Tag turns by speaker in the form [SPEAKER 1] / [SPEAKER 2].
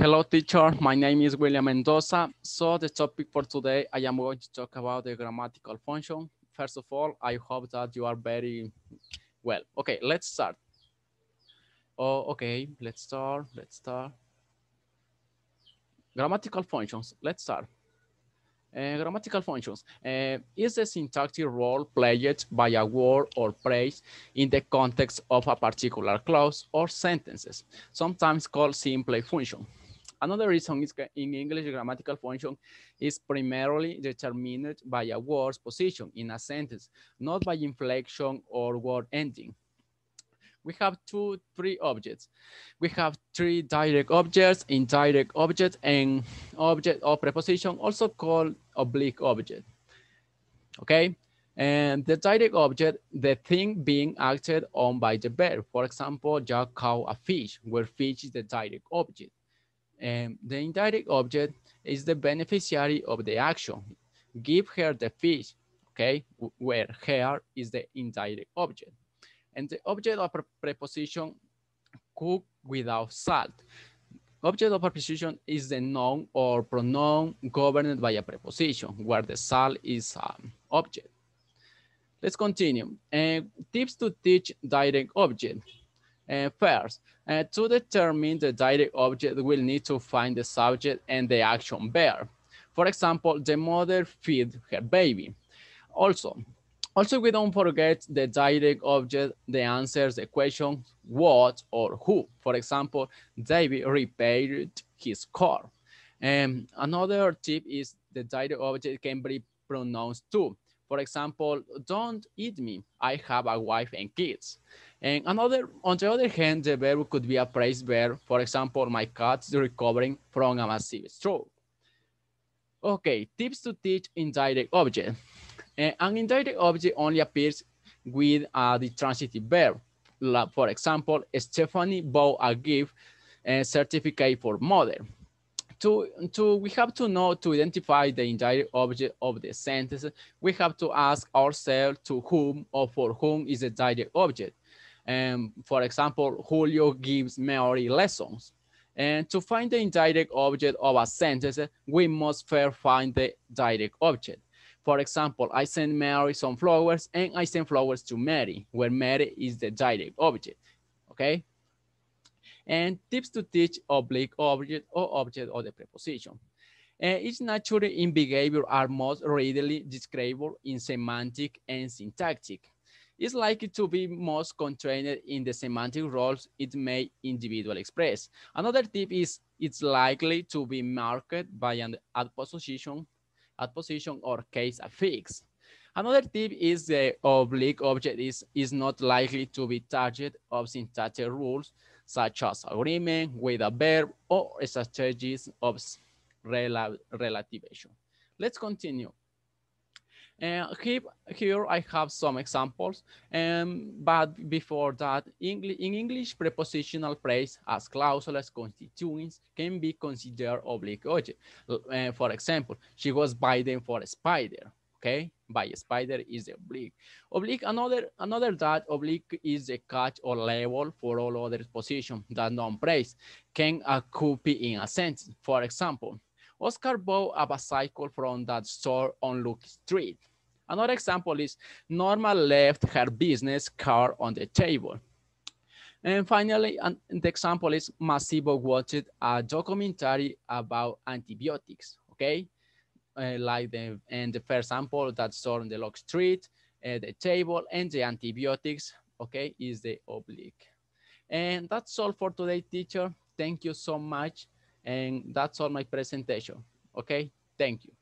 [SPEAKER 1] Hello, teacher. My name is Willan Mendoza. So the topic for today, I am going to talk about the grammatical function. First of all, I hope that you are very well. Okay, let's start. Oh, okay, let's start, let's start. Grammatical functions, let's start. Uh, grammatical functions uh, is a syntactic role played by a word or phrase in the context of a particular clause or sentences, sometimes called simply function. Another reason is in English grammatical function is primarily determined by a word's position in a sentence, not by inflection or word ending we have two, three objects. We have three direct objects, indirect objects, and object or preposition, also called oblique object. Okay, and the direct object, the thing being acted on by the verb. For example, Jack caught a fish, where fish is the direct object. And the indirect object is the beneficiary of the action. Give her the fish, okay, where her is the indirect object. And the object of preposition cook without salt. Object of preposition is the noun or pronoun governed by a preposition where the salt is an object. Let's continue. Uh, tips to teach direct object. Uh, first, uh, to determine the direct object, we'll need to find the subject and the action verb. For example, the mother feed her baby. Also, also, we don't forget the direct object that answers the question what or who. For example, David repaired his car. And another tip is the direct object can be pronounced too. For example, don't eat me. I have a wife and kids. And another, on the other hand, the verb could be a praise verb. For example, my cat's recovering from a massive stroke. Okay, tips to teach indirect object. Uh, an indirect object only appears with uh, the transitive verb. For example, Stephanie bought a gift a certificate for mother. To, to, we have to know to identify the indirect object of the sentence, we have to ask ourselves to whom or for whom is the direct object. Um, for example, Julio gives Mary lessons. And to find the indirect object of a sentence, we must first find the direct object. For example, I send Mary some flowers and I send flowers to Mary, where Mary is the direct object, okay? And tips to teach oblique object or object of the preposition. Uh, each nature in behavior are most readily describable in semantic and syntactic. It's likely to be most constrained in the semantic roles it may individually express. Another tip is it's likely to be marked by an adposition adposition or case affix. Another tip is the oblique object is, is not likely to be target of syntactic rules such as agreement with a verb or strategies of rel relativation. Let's continue. Uh, here, here I have some examples, um, but before that, in English, prepositional phrase as clauses constituents can be considered oblique object. Uh, for example, she was bitten for a spider, okay? By a spider is oblique. Oblique, another, another that oblique is a catch or level for all other positions that noun phrase can occupy in a sentence. For example, Oscar bought a bicycle from that store on Luke Street. Another example is Norma left her business card on the table. And finally, an, the example is Masibo watched a documentary about antibiotics, okay? Uh, like the, and the first sample that's stored on the log street, uh, the table, and the antibiotics, okay, is the oblique. And that's all for today, teacher. Thank you so much. And that's all my presentation, okay? Thank you.